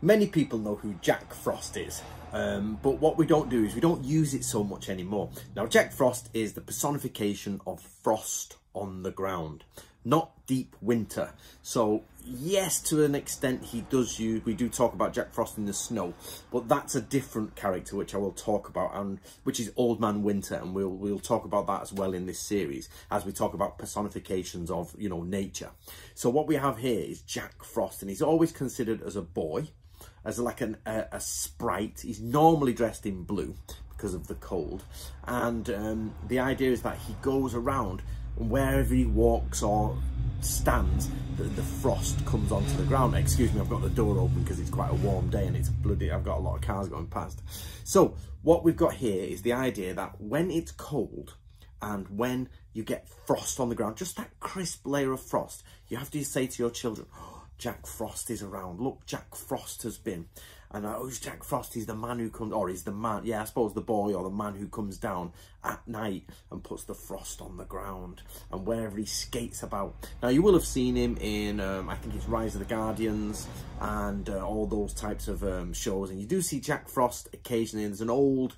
Many people know who Jack Frost is, um, but what we don't do is we don't use it so much anymore. Now, Jack Frost is the personification of frost on the ground, not deep winter. So yes, to an extent he does use, we do talk about Jack Frost in the snow, but that's a different character which I will talk about and which is Old Man Winter and we'll we'll talk about that as well in this series as we talk about personifications of, you know, nature. So what we have here is Jack Frost and he's always considered as a boy, as like an, a, a sprite. He's normally dressed in blue because of the cold and um, the idea is that he goes around and wherever he walks or stands, the, the, frost comes onto the ground. Excuse me, I've got the door open because it's quite a warm day and it's bloody, I've got a lot of cars going past. So what we've got here is the idea that when it's cold and when you get frost on the ground, just that crisp layer of frost, you have to say to your children, oh, Jack Frost is around. Look, Jack Frost has been. And uh, who's Jack Frost? He's the man who comes, or he's the man, yeah, I suppose the boy or the man who comes down at night and puts the frost on the ground and wherever he skates about. Now, you will have seen him in, um, I think it's Rise of the Guardians and uh, all those types of um, shows. And you do see Jack Frost occasionally. There's an old,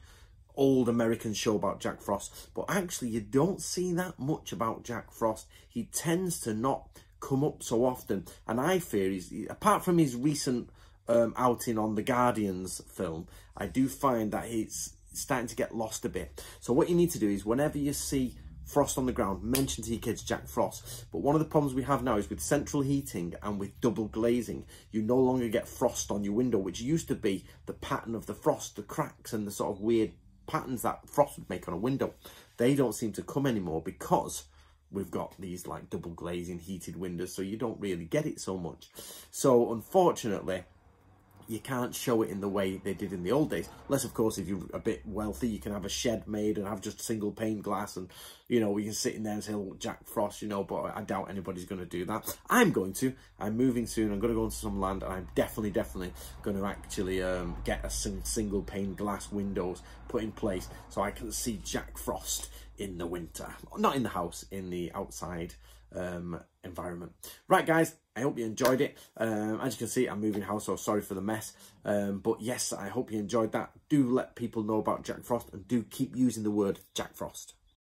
old American show about Jack Frost. But actually, you don't see that much about Jack Frost. He tends to not come up so often. And I fear, he's, apart from his recent um, outing on the Guardians film, I do find that he's starting to get lost a bit. So what you need to do is whenever you see frost on the ground, mention to your kids Jack Frost. But one of the problems we have now is with central heating and with double glazing, you no longer get frost on your window, which used to be the pattern of the frost, the cracks and the sort of weird patterns that frost would make on a window. They don't seem to come anymore because we've got these like double glazing heated windows, so you don't really get it so much. So unfortunately, you can't show it in the way they did in the old days. Unless, of course, if you're a bit wealthy, you can have a shed made and have just single pane glass and, you know, we can sit in there and say, oh, Jack Frost, you know, but I doubt anybody's going to do that. I'm going to. I'm moving soon. I'm going to go into some land and I'm definitely, definitely going to actually um, get a single pane glass windows put in place so I can see Jack Frost in the winter. Not in the house, in the outside um, environment. Right, guys, I hope you enjoyed it. Um, as you can see, I'm moving house, so sorry for the mess. Um, but yes, I hope you enjoyed that. Do let people know about Jack Frost and do keep using the word Jack Frost.